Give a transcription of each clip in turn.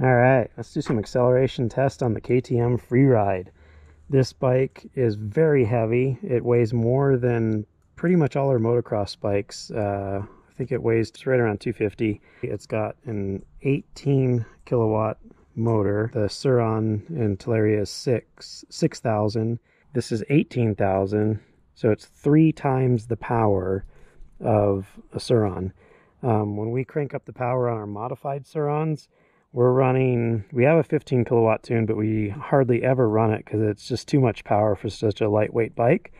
All right, let's do some acceleration test on the KTM Freeride. This bike is very heavy. It weighs more than pretty much all our motocross bikes. Uh, think it weighs right around 250. It's got an 18 kilowatt motor. The Sur-Ron in Talaria is 6 6000. This is 18,000, so it's three times the power of a Sur-Ron. Um, when we crank up the power on our modified Sur-Rons, we're running, we have a 15 kilowatt tune, but we hardly ever run it because it's just too much power for such a lightweight bike.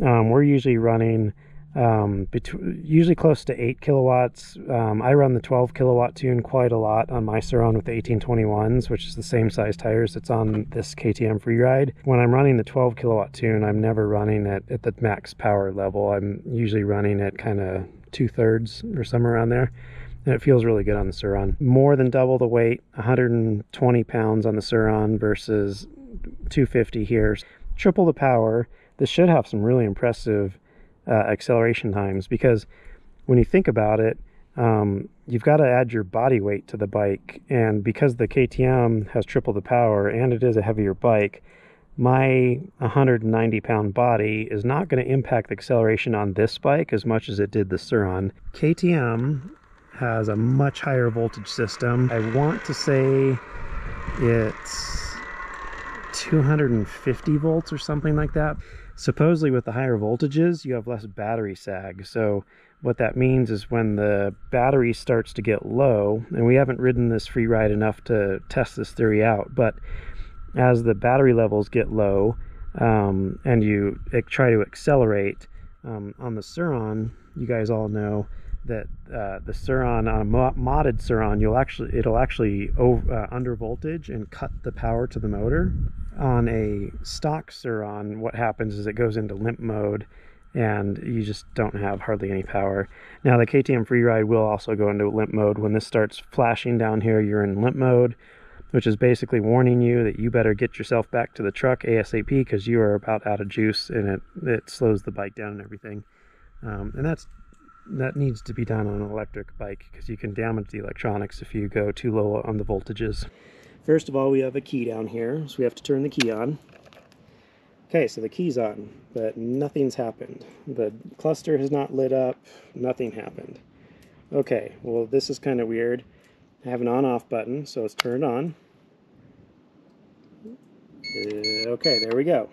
Um, we're usually running um, between, usually close to 8 kilowatts. Um, I run the 12 kilowatt tune quite a lot on my Sur-Ron with the 1821s, which is the same size tires that's on this KTM Freeride. When I'm running the 12 kilowatt tune, I'm never running it at the max power level. I'm usually running it kind of two thirds or somewhere around there and it feels really good on the Sur-Ron. More than double the weight, 120 pounds on the Sur-Ron versus 250 here. Triple the power. This should have some really impressive uh, acceleration times because when you think about it, um, you've got to add your body weight to the bike. And because the KTM has triple the power and it is a heavier bike, my 190 pound body is not going to impact the acceleration on this bike as much as it did the Sur-Ron. KTM has a much higher voltage system. I want to say it's 250 volts or something like that. Supposedly with the higher voltages, you have less battery sag. So what that means is when the battery starts to get low, and we haven't ridden this Freeride enough to test this theory out, but as the battery levels get low um, and you try to accelerate um, on the Sur-Ron, you guys all know that uh, the Sur-Ron on a modded Sur-Ron, you'll actually it'll actually over, uh, under voltage and cut the power to the motor. On a stock Sur-Ron, what happens is it goes into limp mode, and you just don't have hardly any power. Now the KTM Freeride will also go into limp mode when this starts flashing down here. You're in limp mode, which is basically warning you that you better get yourself back to the truck ASAP because you are about out of juice, and it it slows the bike down and everything. Um, and that's that needs to be done on an electric bike because you can damage the electronics if you go too low on the voltages. First of all, we have a key down here, so we have to turn the key on. Okay, so the key's on, but nothing's happened. The cluster has not lit up, nothing happened. Okay, well this is kind of weird. I have an on-off button, so it's turned on. Uh, okay, there we go.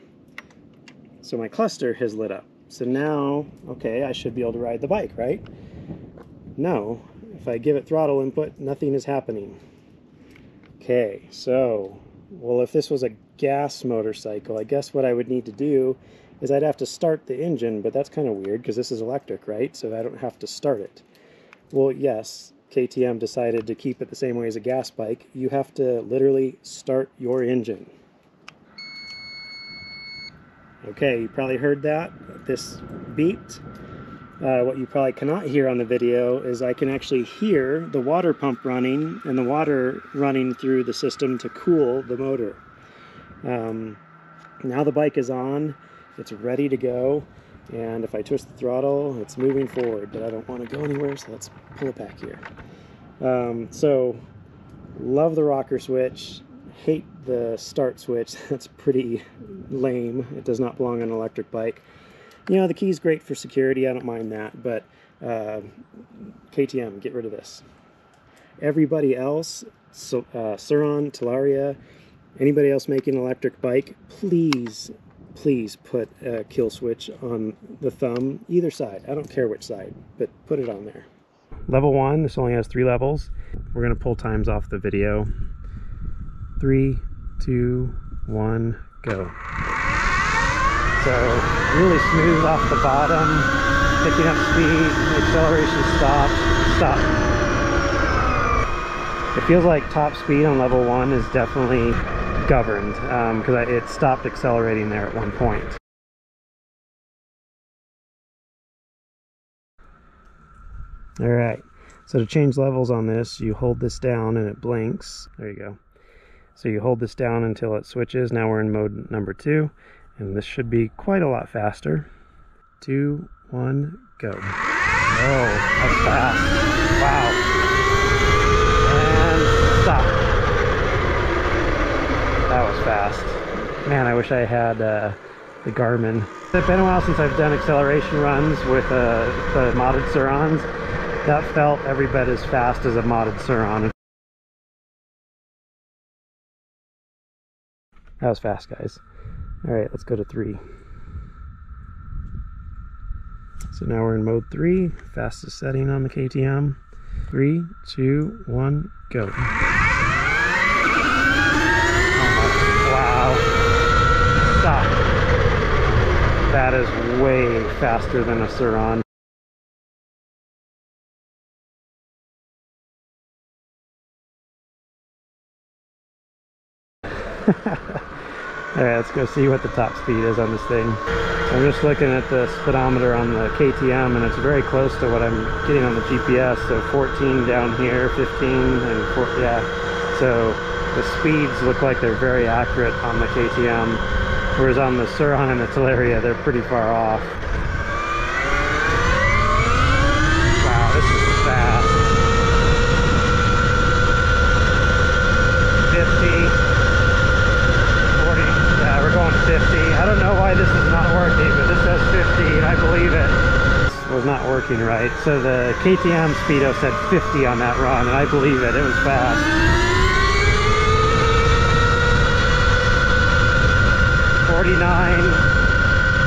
So my cluster has lit up. So now, okay, I should be able to ride the bike, right? No, if I give it throttle input, nothing is happening. Okay, so, well, if this was a gas motorcycle, I guess what I would need to do is I'd have to start the engine, but that's kind of weird because this is electric, right? So I don't have to start it. Well, yes, KTM decided to keep it the same way as a gas bike. You have to literally start your engine. Okay, you probably heard that. This beeped. Uh, what you probably cannot hear on the video is I can actually hear the water pump running and the water running through the system to cool the motor. Um, now the bike is on, it's ready to go, and if I twist the throttle, it's moving forward, but I don't want to go anywhere, so let's pull it back here. Um, so, love the rocker switch hate the start switch. That's pretty lame. It does not belong on an electric bike. You know, the key's great for security. I don't mind that, but uh, KTM, get rid of this. Everybody else, so, uh, Talaria, anybody else making an electric bike, please, please put a kill switch on the thumb, either side. I don't care which side, but put it on there. Level one, this only has three levels. We're gonna pull times off the video three, two, one, go. So really smooth off the bottom, picking up speed, acceleration stop, stop. It feels like top speed on level one is definitely governed because um, it stopped accelerating there at one point. All right, So to change levels on this, you hold this down and it blinks. There you go. So you hold this down until it switches. Now we're in mode number two, and this should be quite a lot faster. Two, one, go. Oh, that's fast. Wow. And stop. That was fast. Man, I wish I had uh, the Garmin. It's been a while since I've done acceleration runs with uh, the modded Sur-Rons. That felt every bit as fast as a modded Sur-Ron. That was fast, guys. All right, let's go to three. So now we're in mode three, fastest setting on the KTM. Three, two, one, go. Oh wow. Stop. That is way faster than a Sur-Ron. Alright, let's go see what the top speed is on this thing. I'm just looking at the speedometer on the KTM and it's very close to what I'm getting on the GPS. So 14 down here, 15 and 4, yeah. So the speeds look like they're very accurate on the KTM. Whereas on the Sur-Ron and the Talaria, they're pretty far off. Wow, this is fast. 50. 50. I don't know why this is not working, but this says 50 and I believe it. This was not working right. So the KTM Speedo said 50 on that run and I believe it. It was fast. Forty-nine,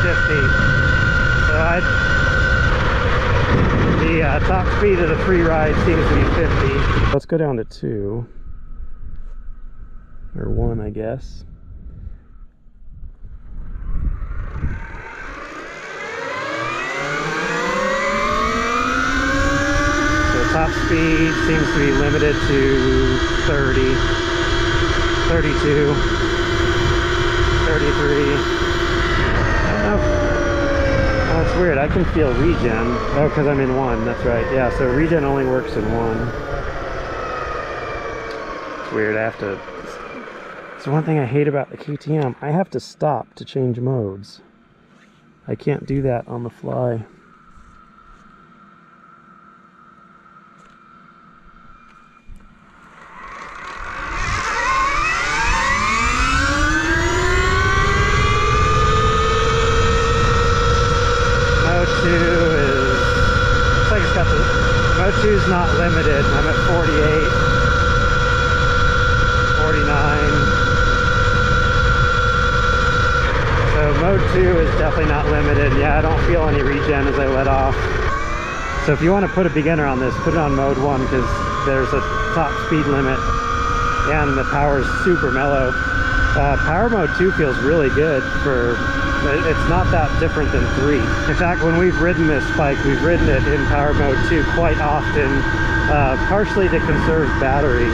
fifty. So I, the uh, top speed of the Freeride seems to be 50. Let's go down to two, or one, I guess. Top speed seems to be limited to 30, 32, 33. Oh, that's weird. I can feel regen. Oh, because I'm in one. That's right. Yeah, so regen only works in one. It's weird. I have to... It's one thing I hate about the KTM. I have to stop to change modes. I can't do that on the fly. is not limited. I'm at 48, 49. 2 is definitely not limited. Yeah, I don't feel any regen as I let off. So if you want to put a beginner on this, put it on mode 1 because there's a top speed limit and the power is super mellow. Uh, power mode 2 feels really good for it's not that different than 3. In fact, when we've ridden this bike, we've ridden it in power mode 2 quite often, uh, partially to conserve battery.